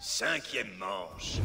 Cinquième manche.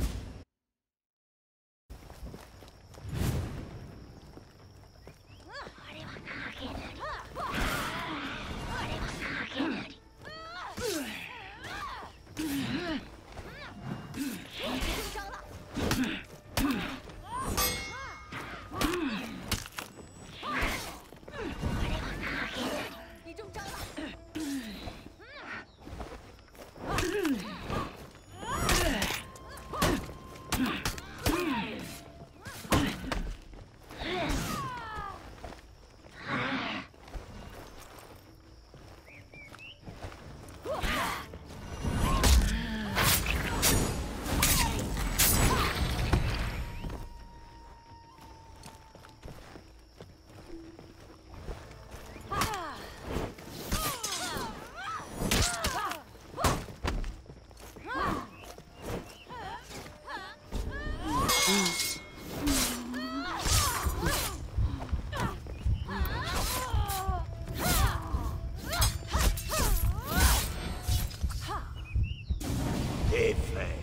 Défait.